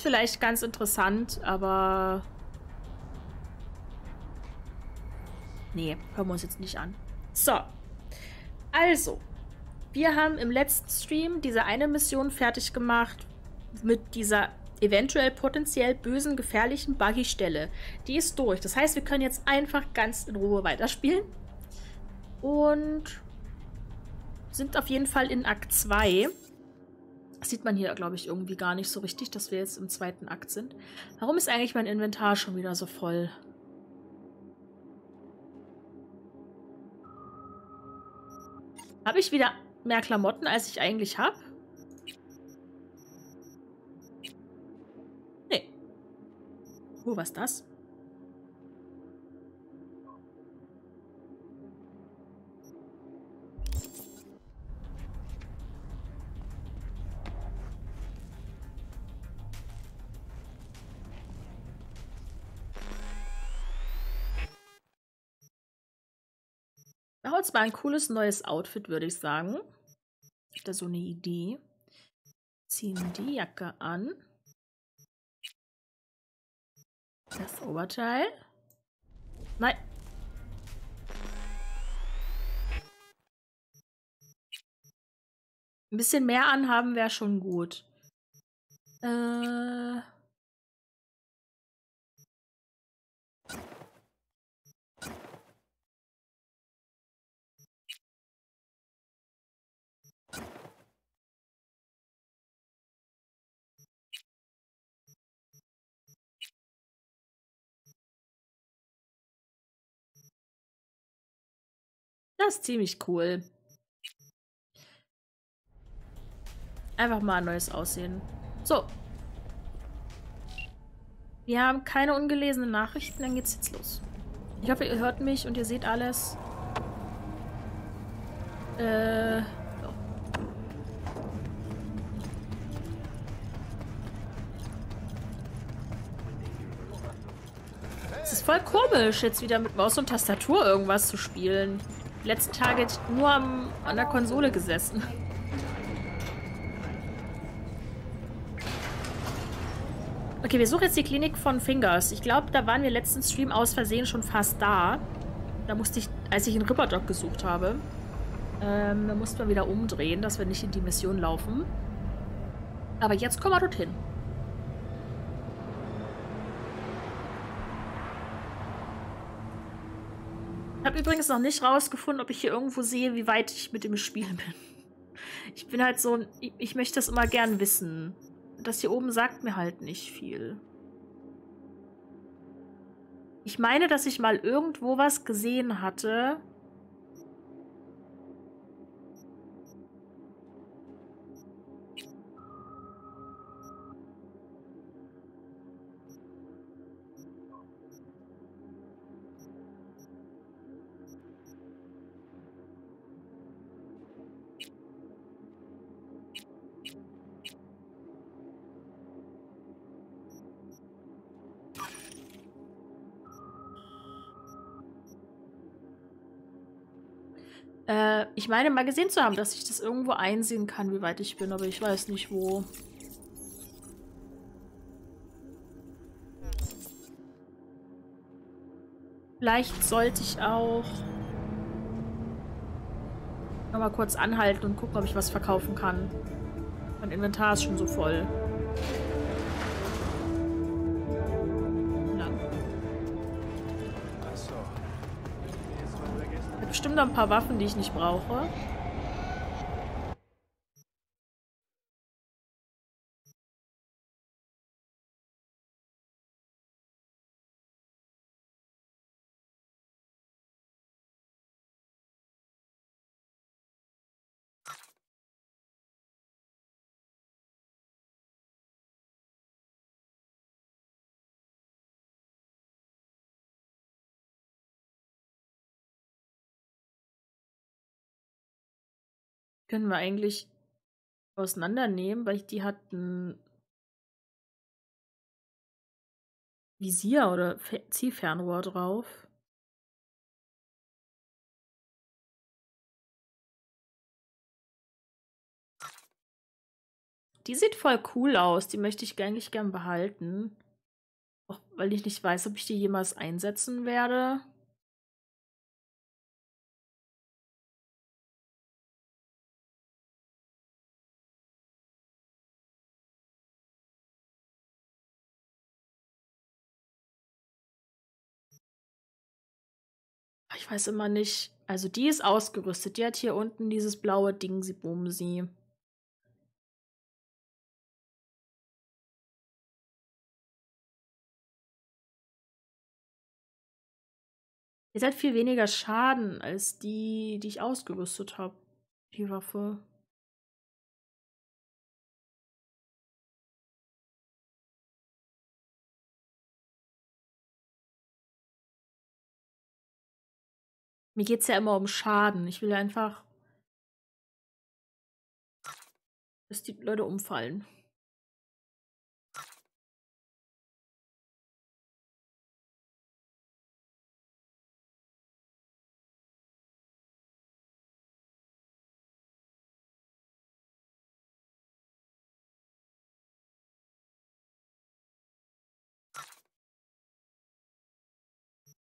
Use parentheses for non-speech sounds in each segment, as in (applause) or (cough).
Ist vielleicht ganz interessant, aber... Nee, hören wir uns jetzt nicht an. So. Also. Wir haben im letzten Stream diese eine Mission fertig gemacht mit dieser eventuell potenziell bösen, gefährlichen Buggy-Stelle. Die ist durch. Das heißt, wir können jetzt einfach ganz in Ruhe weiterspielen. Und sind auf jeden Fall in Akt 2. Das sieht man hier, glaube ich, irgendwie gar nicht so richtig, dass wir jetzt im zweiten Akt sind. Warum ist eigentlich mein Inventar schon wieder so voll? Habe ich wieder mehr Klamotten, als ich eigentlich habe? Nee. Oh, was ist das? Und zwar ein cooles neues Outfit, würde ich sagen. Ich da so eine Idee. Ziehen die Jacke an. Das Oberteil. Nein. Ein bisschen mehr anhaben wäre schon gut. Äh... Das ist ziemlich cool. Einfach mal ein neues Aussehen. So. Wir haben keine ungelesenen Nachrichten, dann geht's jetzt los. Ich hoffe, ihr hört mich und ihr seht alles. Äh... Es ist voll komisch, jetzt wieder mit Maus und Tastatur irgendwas zu spielen letzten Tage nur am, an der Konsole gesessen. Okay, wir suchen jetzt die Klinik von Fingers. Ich glaube, da waren wir letzten Stream aus Versehen schon fast da. Da musste ich, als ich einen Ripperdoc gesucht habe, ähm, da mussten wir wieder umdrehen, dass wir nicht in die Mission laufen. Aber jetzt kommen wir dorthin. Ich habe übrigens noch nicht rausgefunden, ob ich hier irgendwo sehe, wie weit ich mit dem Spiel bin. Ich bin halt so, ich, ich möchte das immer gern wissen. Das hier oben sagt mir halt nicht viel. Ich meine, dass ich mal irgendwo was gesehen hatte, Äh, ich meine mal gesehen zu haben, dass ich das irgendwo einsehen kann, wie weit ich bin, aber ich weiß nicht wo. Vielleicht sollte ich auch noch mal kurz anhalten und gucken, ob ich was verkaufen kann. Mein Inventar ist schon so voll. Bestimmt noch ein paar Waffen, die ich nicht brauche. Können wir eigentlich auseinandernehmen, weil die hatten Visier oder Zielfernrohr drauf. Die sieht voll cool aus. Die möchte ich eigentlich gern behalten. Auch weil ich nicht weiß, ob ich die jemals einsetzen werde. Ich weiß immer nicht. Also die ist ausgerüstet. Die hat hier unten dieses blaue Ding, sie Bumsi. Ihr seid viel weniger Schaden als die, die ich ausgerüstet habe. Die Waffe. Mir geht es ja immer um Schaden. Ich will einfach, dass die Leute umfallen.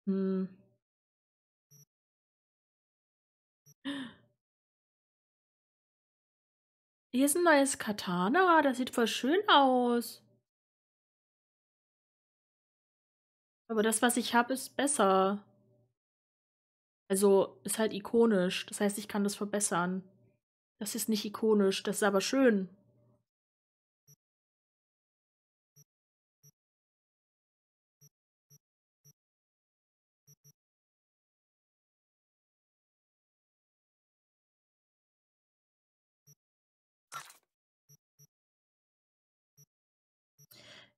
Hm. Hier ist ein neues Katana. Das sieht voll schön aus. Aber das, was ich habe, ist besser. Also, ist halt ikonisch. Das heißt, ich kann das verbessern. Das ist nicht ikonisch, das ist aber schön.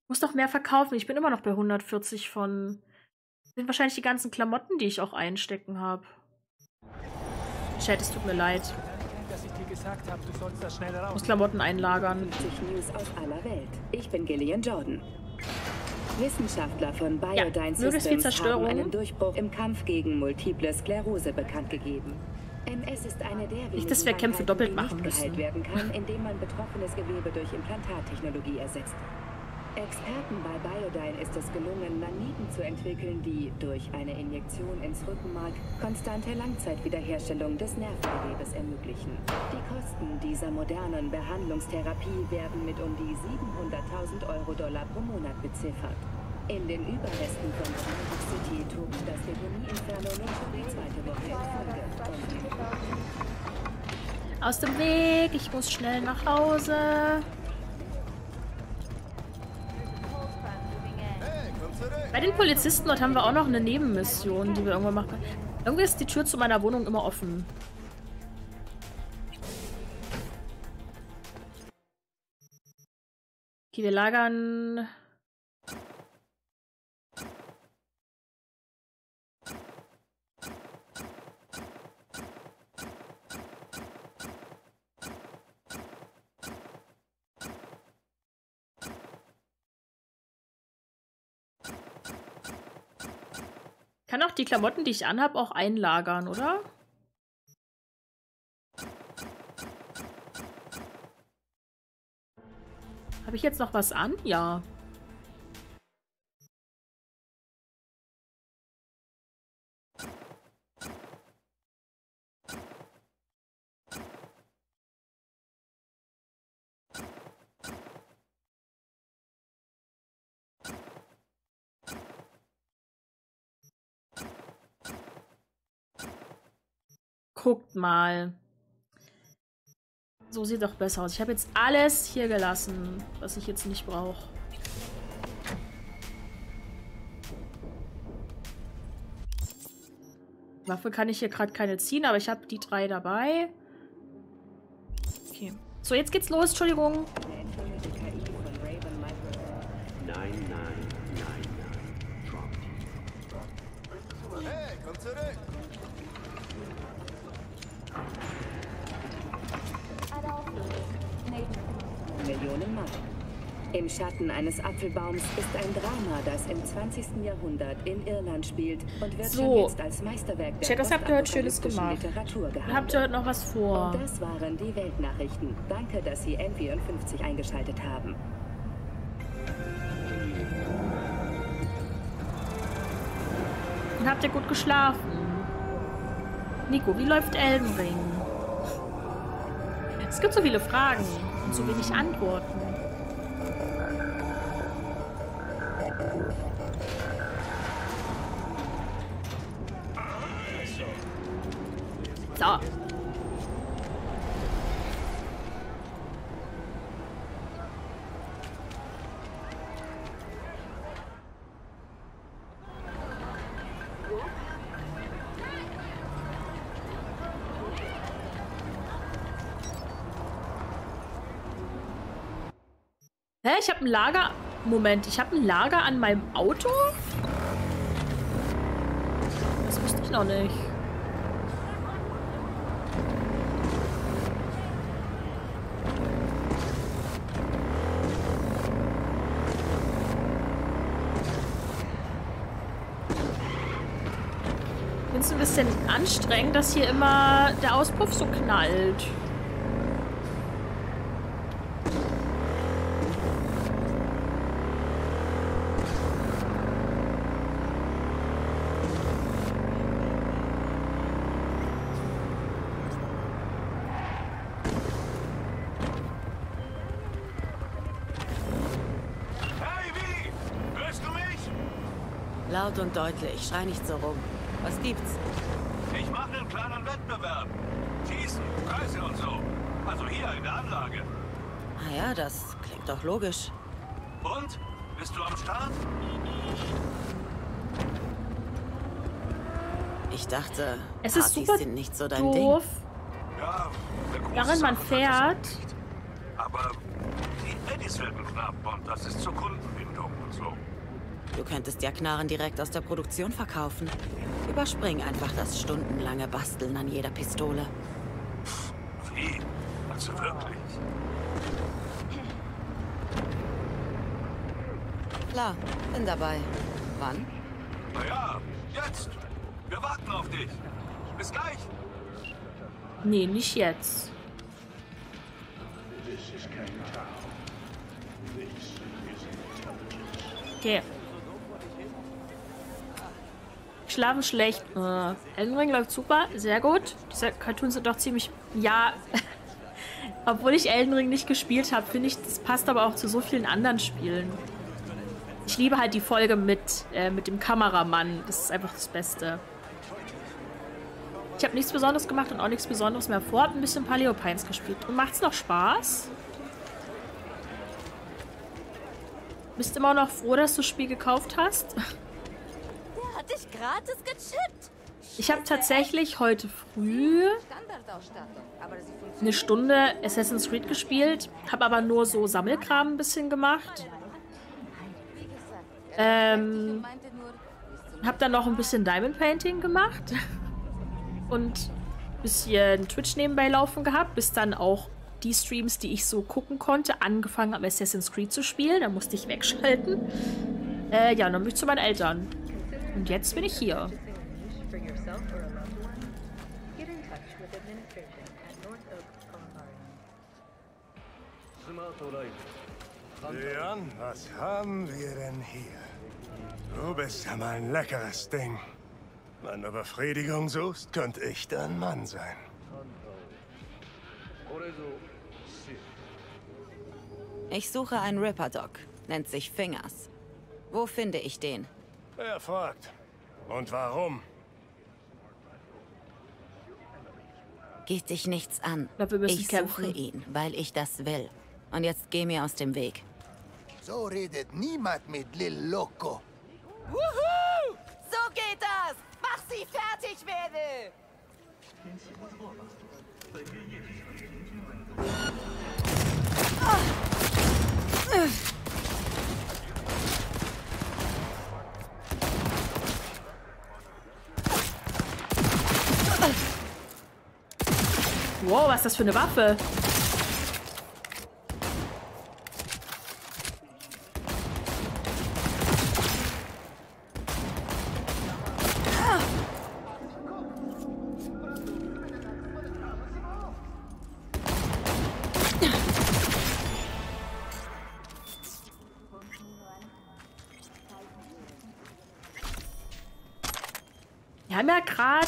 Muss doch mehr verkaufen. Ich bin immer noch bei 140 von. Das sind wahrscheinlich die ganzen Klamotten, die ich auch einstecken habe. Chat, es tut mir leid. Ich muss Klamotten einlagern. News aus aller Welt. Ich bin Gillian Jordan. Wissenschaftler von Biodyne ja, Systems haben einen Durchbruch im Kampf gegen multiple Sklerose bekannt gegeben. MS ist eine der Nicht, dass wir Kämpfe doppelt machen müssen. werden kann, indem man betroffenes Gewebe durch Implantattechnologie ersetzt. Experten bei Biodyne ist es gelungen, Naniten zu entwickeln, die durch eine Injektion ins Rückenmark konstante Langzeitwiederherstellung des Nervengewebes ermöglichen. Die Kosten dieser modernen Behandlungstherapie werden mit um die 700.000 Euro-Dollar pro Monat beziffert. In den Überresten von City tobt das Deponie-Inferno nun schon die zweite Woche in Folge. Aus dem Weg, ich muss schnell nach Hause. Bei den Polizisten dort haben wir auch noch eine Nebenmission, die wir irgendwann machen. Irgendwie ist die Tür zu meiner Wohnung immer offen. Okay, wir lagern Klamotten, die ich anhabe, auch einlagern, oder? Habe ich jetzt noch was an? Ja. Guckt mal. So sieht doch besser aus. Ich habe jetzt alles hier gelassen, was ich jetzt nicht brauche. Waffe kann ich hier gerade keine ziehen, aber ich habe die drei dabei. Okay. So, jetzt geht's los. Entschuldigung. Im Schatten eines Apfelbaums ist ein Drama, das im 20. Jahrhundert in Irland spielt und wird So. schon jetzt als Meisterwerk der Chat, was habt ihr heute Schönes gemacht? Literatur gehandelt. Habt ihr heute noch was vor? Und das waren die Weltnachrichten. Danke, dass Sie N54 eingeschaltet haben. Und habt ihr gut geschlafen? Nico, wie läuft Elden Ring? Es gibt so viele Fragen und so wenig Antworten. Ich habe ein Lager. Moment, ich habe ein Lager an meinem Auto? Das wusste ich noch nicht. Ich finde es ein bisschen anstrengend, dass hier immer der Auspuff so knallt. Hey, wie? Hörst du mich? Laut und deutlich, schrei nicht so rum. Was gibt's? Ich mache einen kleinen Wettbewerb. Schießen, Preise und so. Also hier in der Anlage. Ah ja, das klingt doch logisch. Und? Bist du am Start? Ich dachte, Es ist Partys super sind nicht so dein Doof. Ja, der große Darin man nicht. Aber die Eddies werden knapp und das ist zur Kundenbindung und so. Du könntest ja Knarren direkt aus der Produktion verkaufen. Überspring einfach das stundenlange Basteln an jeder Pistole. Wie? Also wirklich? Klar, bin dabei. Wann? Naja, jetzt. Wir warten auf dich. Bis gleich. Nee, nicht jetzt. Okay. Schlafen schlecht. Äh, Elden Ring läuft super, sehr gut. Diese Cartoons sind doch ziemlich. Ja. (laughs) Obwohl ich Elden Ring nicht gespielt habe, finde ich, das passt aber auch zu so vielen anderen Spielen. Ich liebe halt die Folge mit, äh, mit dem Kameramann. Das ist einfach das Beste. Ich habe nichts Besonderes gemacht und auch nichts Besonderes mehr vor. Hab ein bisschen Paleo Pines gespielt. Und macht's noch Spaß? Bist immer noch froh, dass du das Spiel gekauft hast? (laughs) Hat dich gratis gechippt. Ich habe tatsächlich heute früh eine Stunde Assassin's Creed gespielt, habe aber nur so Sammelkram ein bisschen gemacht. Ähm, meinte nur, bis zum Hab dann noch ein bisschen Diamond Painting gemacht (laughs) und ein bisschen Twitch nebenbei laufen gehabt, bis dann auch die Streams, die ich so gucken konnte, angefangen haben, Assassin's Creed zu spielen. Da musste ich wegschalten. Äh, ja, dann bin ich zu meinen Eltern. Und jetzt bin ich hier. Leon, was haben wir denn hier? Du bist ja mal ein leckeres Ding. Wenn du Befriedigung suchst, könnte ich dein Mann sein. Ich suche einen Ripper-Dog. Nennt sich Fingers. Wo finde ich den? Wer fragt? Und warum? Geht dich nichts an. ich kämpfen. suche ihn, weil ich das will. Und jetzt geh mir aus dem Weg. So redet niemand mit Lil Loco. Wuhu! So geht das! Mach sie fertig, Mädel! Wow, was ist das für eine Waffe? Wir haben ja gerade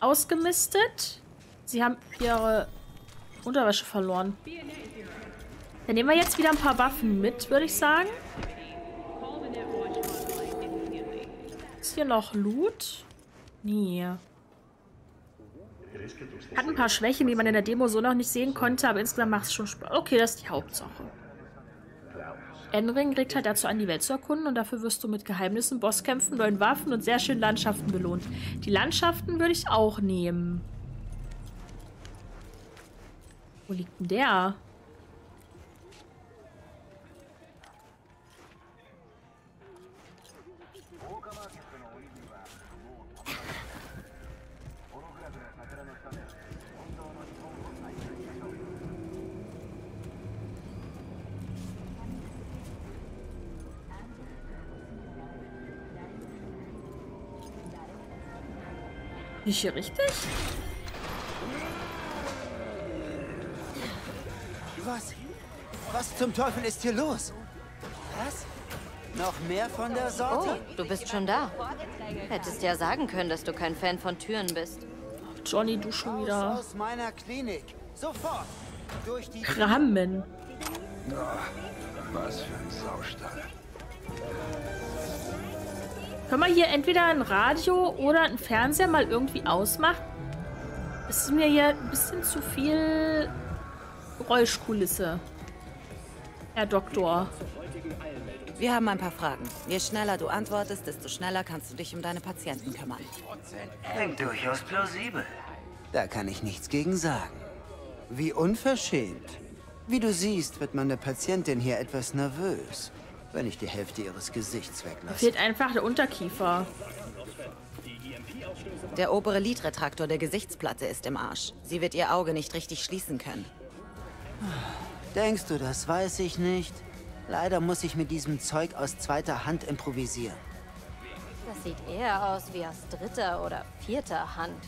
ausgemistet. Sie haben ihre Unterwäsche verloren. Dann nehmen wir jetzt wieder ein paar Waffen mit, würde ich sagen. Ist hier noch Loot? Nee. Hat ein paar Schwächen, die man in der Demo so noch nicht sehen konnte, aber insgesamt macht es schon Spaß. Okay, das ist die Hauptsache. Enring regt halt dazu an, die Welt zu erkunden und dafür wirst du mit Geheimnissen, Bosskämpfen, neuen Waffen und sehr schönen Landschaften belohnt. Die Landschaften würde ich auch nehmen. Wo liegt denn der? Bin ich hier richtig? Was? Was zum Teufel ist hier los? Was? Noch mehr von der Sorte? Oh, du bist schon da. Hättest ja sagen können, dass du kein Fan von Türen bist. Johnny, du schon wieder. aus meiner Klinik. Sofort. Durch die Krammen. Was für ein Saustall. Können wir hier entweder ein Radio oder ein Fernseher mal irgendwie ausmachen? Es ist mir hier ein bisschen zu viel Geräuschkulisse. Herr Doktor. Wir haben ein paar Fragen. Je schneller du antwortest, desto schneller kannst du dich um deine Patienten kümmern. Klingt durchaus plausibel. Da kann ich nichts gegen sagen. Wie unverschämt. Wie du siehst, wird meine Patientin hier etwas nervös, wenn ich die Hälfte ihres Gesichts weglasse. Fehlt einfach der Unterkiefer. Der obere Lidretraktor der Gesichtsplatte ist im Arsch. Sie wird ihr Auge nicht richtig schließen können. Denkst du, das weiß ich nicht? Leider muss ich mit diesem Zeug aus zweiter Hand improvisieren. Das sieht eher aus wie aus dritter oder vierter Hand.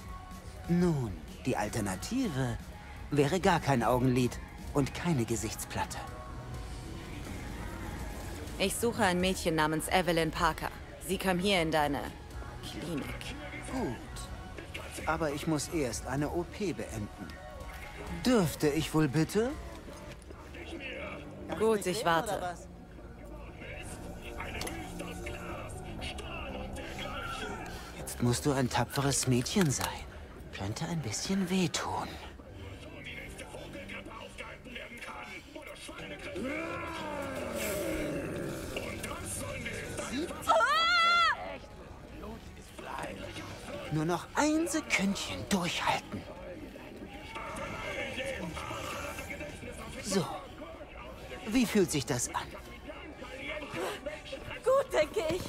Nun, die Alternative wäre gar kein Augenlid und keine Gesichtsplatte. Ich suche ein Mädchen namens Evelyn Parker. Sie kam hier in deine Klinik. Gut. Aber ich muss erst eine OP beenden. Dürfte ich wohl bitte? Gut, ich warte. Jetzt musst du ein tapferes Mädchen sein. Könnte ein bisschen wehtun. Nur noch ein Sekündchen durchhalten. So. Wie fühlt sich das an? Gut, denke ich.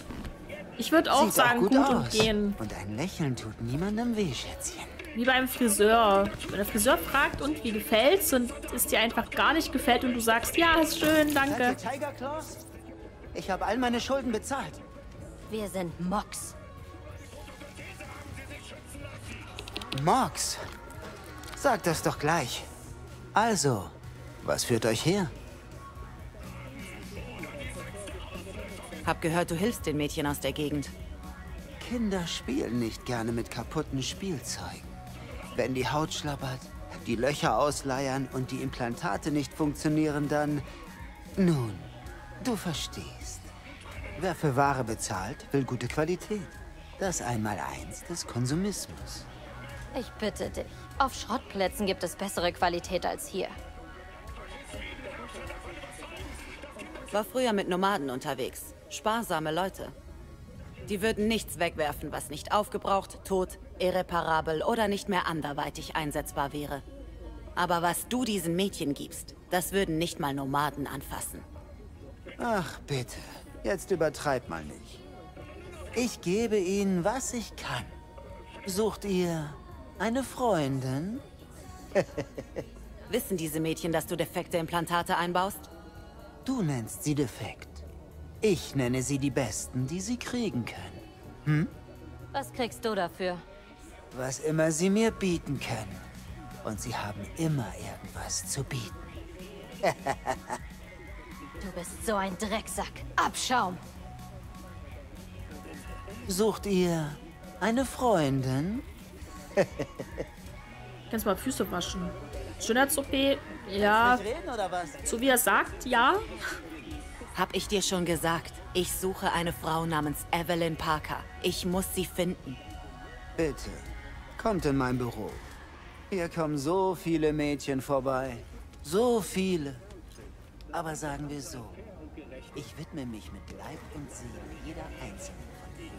Ich würde auch Sieht sagen, gut, aus. und gehen. Und ein Lächeln tut niemandem weh, Schätzchen. Wie beim Friseur. Wenn der Friseur fragt, und wie gefällt's? Und es dir einfach gar nicht gefällt und du sagst, ja, ist schön, danke. Tiger Claws? Ich habe all meine Schulden bezahlt. Wir sind Mox. Mox, sag das doch gleich. Also, was führt euch her? Hab gehört, du hilfst den Mädchen aus der Gegend. Kinder spielen nicht gerne mit kaputten Spielzeugen. Wenn die Haut schlabbert, die Löcher ausleiern und die Implantate nicht funktionieren, dann... Nun, du verstehst. Wer für Ware bezahlt, will gute Qualität. Das Einmaleins des Konsumismus. Ich bitte dich. Auf Schrottplätzen gibt es bessere Qualität als hier. War früher mit Nomaden unterwegs. Sparsame Leute. Die würden nichts wegwerfen, was nicht aufgebraucht, tot, irreparabel oder nicht mehr anderweitig einsetzbar wäre. Aber was du diesen Mädchen gibst, das würden nicht mal Nomaden anfassen. Ach, bitte. Jetzt übertreib mal nicht. Ich gebe Ihnen, was ich kann. Sucht ihr eine Freundin? (laughs) Wissen diese Mädchen, dass du defekte Implantate einbaust? Du nennst sie defekt. Ich nenne sie die Besten, die sie kriegen können. Was kriegst du dafür? Was immer sie mir bieten können. Und sie haben immer irgendwas zu bieten. (laughs) Du bist so ein Drecksack. Abschaum. Sucht ihr Eine Freundin? (laughs) Kannst mal Füße waschen. Schönheits-OP, ja. Reden oder was? So wie er sagt, ja. Hab ich dir schon gesagt, ich suche eine Frau namens Evelyn Parker. Ich muss sie finden. Bitte, kommt in mein Büro. Hier kommen so viele Mädchen vorbei. So viele. Aber sagen wir so, ich widme mich mit Leib und Seele jeder einzelnen von ihnen.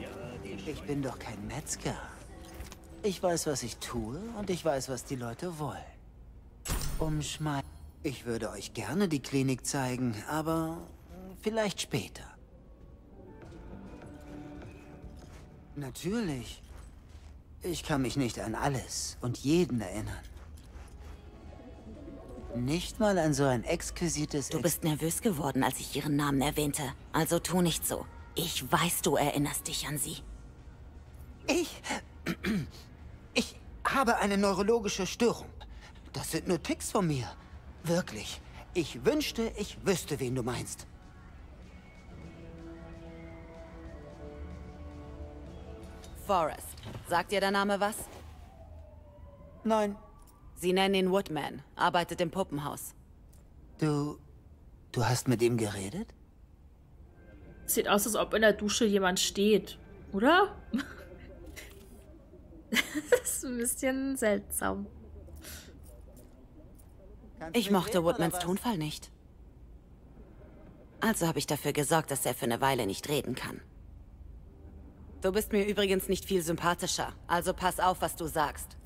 Da. Ich bin doch kein Metzger. Ich weiß, was ich tue und ich weiß, was die Leute wollen. Umschmeißen. Ich würde euch gerne die Klinik zeigen, aber vielleicht später. Natürlich. Ich kann mich nicht an alles und jeden erinnern. Nicht mal an so ein exquisites... Du bist nervös geworden, als ich ihren Namen erwähnte. Also tu nicht so. Ich weiß, du erinnerst dich an sie. Ich... (clears throat) Ich habe eine neurologische Störung. Das sind nur Ticks von mir. Wirklich. Ich wünschte, ich wüsste, wen du meinst. Forrest. Sagt dir der Name was? Nein. Sie nennen ihn Woodman. Arbeitet im Puppenhaus. Du... Du hast mit ihm geredet? Sieht aus, als ob in der Dusche jemand steht. Oder? (laughs) das ist ein bisschen seltsam. Ich mochte Woodmans Tonfall nicht. Also habe ich dafür gesorgt, dass er für eine Weile nicht reden kann. Du bist mir übrigens nicht viel sympathischer, also pass auf, was du sagst.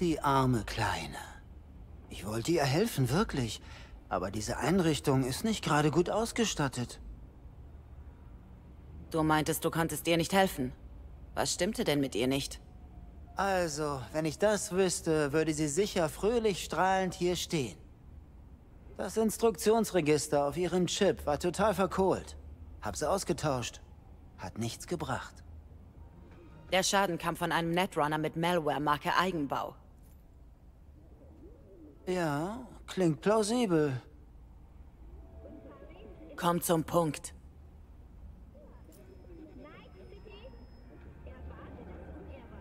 Die arme Kleine. Ich wollte ihr helfen, wirklich. Aber diese Einrichtung ist nicht gerade gut ausgestattet. Du meintest, du konntest ihr nicht helfen. Was stimmte denn mit ihr nicht? Also, wenn ich das wüsste, würde sie sicher fröhlich strahlend hier stehen. Das Instruktionsregister auf ihrem Chip war total verkohlt. Hab sie ausgetauscht. Hat nichts gebracht. Der Schaden kam von einem Netrunner mit Malware-Marke Eigenbau. Ja, klingt plausibel. Komm zum Punkt.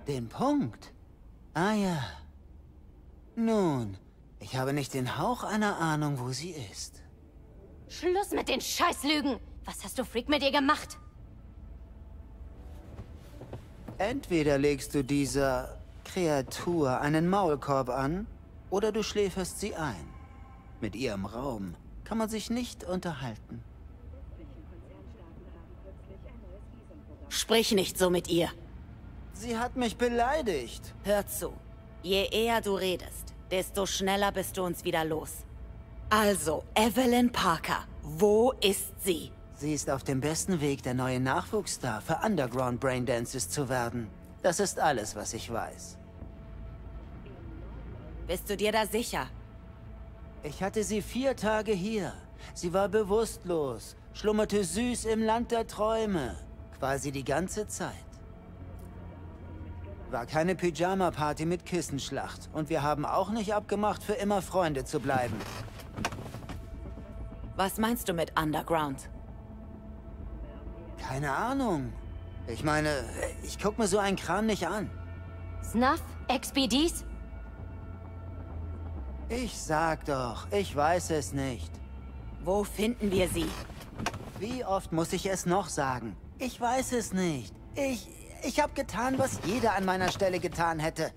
Den Punkt? Ah ja. Nun, ich habe nicht den Hauch einer Ahnung, wo sie ist. Schluss mit den Scheißlügen! Was hast du, Freak, mit ihr gemacht? Entweder legst du dieser Kreatur einen Maulkorb an, oder du schläferst sie ein. Mit ihrem Raum kann man sich nicht unterhalten. Sprich nicht so mit ihr. Sie hat mich beleidigt. Hör zu. Je eher du redest, desto schneller bist du uns wieder los. Also, Evelyn Parker, wo ist sie? Sie ist auf dem besten Weg, der neue Nachwuchsstar für Underground Braindances zu werden. Das ist alles, was ich weiß. Bist du dir da sicher? Ich hatte sie vier Tage hier. Sie war bewusstlos, schlummerte süß im Land der Träume. Quasi die ganze Zeit. War keine Pyjama-Party mit Kissenschlacht. Und wir haben auch nicht abgemacht, für immer Freunde zu bleiben. Was meinst du mit Underground? Keine Ahnung. Ich meine, ich guck mir so einen Kram nicht an. Snuff? XBDs? Ich sag doch, ich weiß es nicht. Wo finden wir sie? Wie oft muss ich es noch sagen? Ich weiß es nicht. Ich, ich habe getan, was jeder an meiner Stelle getan hätte.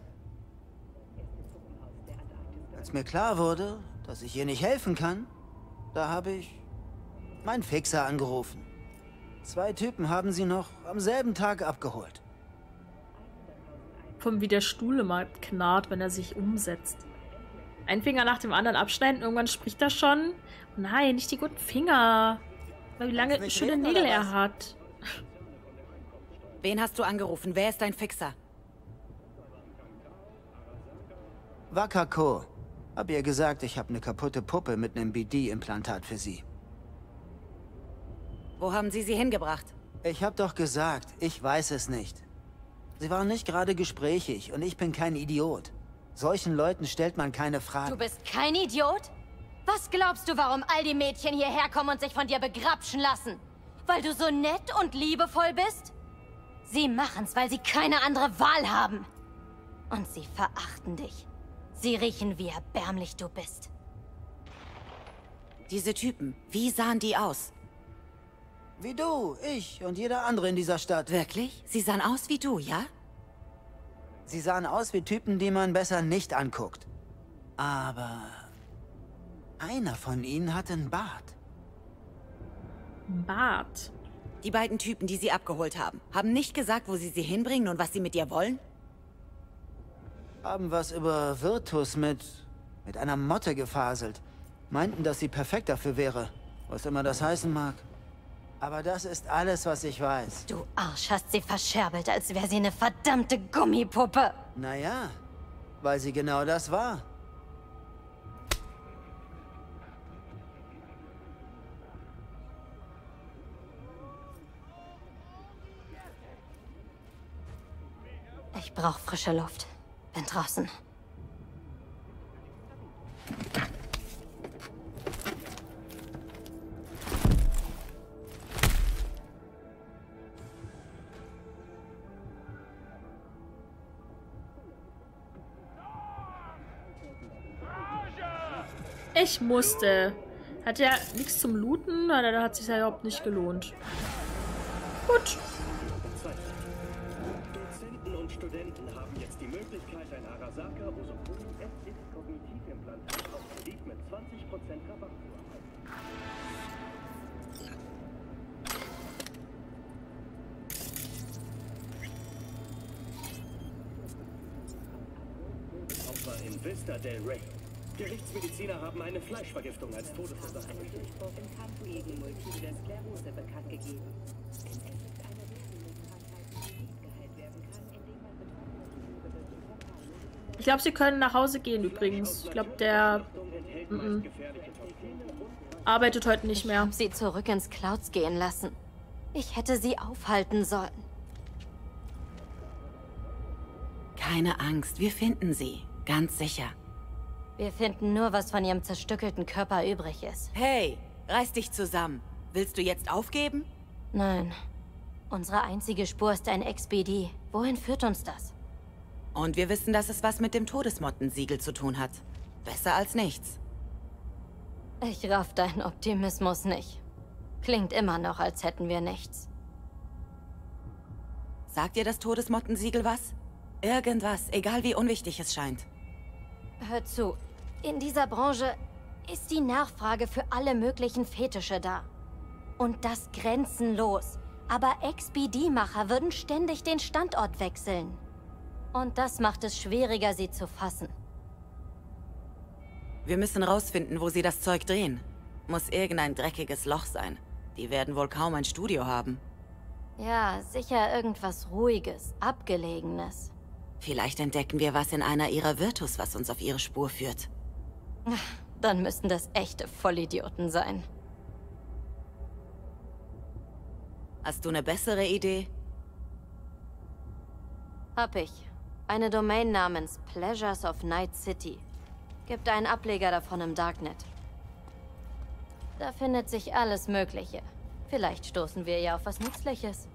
Als mir klar wurde, dass ich ihr nicht helfen kann, da habe ich meinen Fixer angerufen. Zwei Typen haben sie noch am selben Tag abgeholt. Vom wie der Stuhl immer knarrt, wenn er sich umsetzt. Ein Finger nach dem anderen abschneiden, irgendwann spricht er schon. Oh nein, nicht die guten Finger. Weil wie lange schöne Nägel er hat. Wen hast du angerufen? Wer ist dein Fixer? Wakako. Hab ihr gesagt, ich habe eine kaputte Puppe mit einem BD-Implantat für sie. Wo haben sie sie hingebracht? Ich hab doch gesagt, ich weiß es nicht. Sie waren nicht gerade gesprächig und ich bin kein Idiot. Solchen Leuten stellt man keine Du Fragen. bist kein Idiot? Was glaubst du, warum all die Mädchen hierher kommen und sich von dir begrapschen lassen? Weil du so nett und liebevoll bist? Sie machen's, weil sie keine andere Wahl haben. Und sie verachten dich. Sie riechen, wie erbärmlich du bist. Diese Typen, wie sahen die aus? Wie du, ich und jeder andere in dieser Stadt. Wirklich? Sie sahen aus wie du, ja? Sie sahen aus wie Typen, die man besser nicht anguckt. Aber einer von ihnen hatte einen Bart. Bart. Die beiden Typen, die sie abgeholt haben, haben nicht gesagt, wo sie sie hinbringen und was sie mit ihr wollen? Haben was über Virtus mit... mit einer Motte gefaselt. Meinten, dass sie perfekt dafür wäre. Was immer das heißen mag. Aber das ist alles, was ich weiß. Du Arsch hast sie verscherbelt, als wäre sie eine verdammte Gummipuppe. Naja, weil sie genau das war. Ich brauche frische Luft. Bin draußen. Ich musste. Hat ja nichts zum Looten, oder hat sich ja überhaupt nicht gelohnt. Gut. Möglichkeit, ein Arasaka Osokuni SX Kognitivimplantat auf Kredit mit 20% Rabatt zu erhalten. In Vista del Rey. Gerichtsmediziner haben eine Fleischvergiftung als Todesursache Durchbruch im Kampf gegen Multiple Sklerose bekannt gegeben. Es ist eine Krankheit, die nicht geheilt werden kann, indem man Betroffene durch den Körper Ich glaube, sie können nach Hause gehen übrigens. Ich glaube, der mm -mm. arbeitet heute nicht mehr. Sie zurück ins Clouds gehen lassen. Ich hätte sie aufhalten sollen. Keine Angst, wir finden sie. Ganz sicher. Wir finden nur, was von ihrem zerstückelten Körper übrig ist. Hey, reiß dich zusammen. Willst du jetzt aufgeben? Nein. Unsere einzige Spur ist ein XBD. Wohin führt uns das? Und wir wissen, dass es was mit dem Todesmottensiegel zu tun hat. Besser als nichts. Ich raff deinen Optimismus nicht. Klingt immer noch, als hätten wir nichts. Sagt dir das Todesmottensiegel was? Irgendwas, egal wie unwichtig es scheint. Hör zu. In dieser Branche ist die Nachfrage für alle möglichen Fetische da. Und das grenzenlos. Aber XBD-Macher würden ständig den Standort wechseln. Und das macht es schwieriger, sie zu fassen. Wir müssen rausfinden, wo sie das Zeug drehen. Muss irgendein dreckiges Loch sein. Die werden wohl kaum ein Studio haben. Ja, sicher irgendwas Ruhiges, Abgelegenes. Vielleicht entdecken wir was in einer ihrer Virtus, was uns auf ihre Spur führt. Dann müssten das echte Vollidioten sein. Hast du eine bessere Idee? Hab ich. Eine Domain namens Pleasures of Night City. Gibt einen Ableger davon im Darknet. Da findet sich alles Mögliche. Vielleicht stoßen wir ja auf was Nützliches.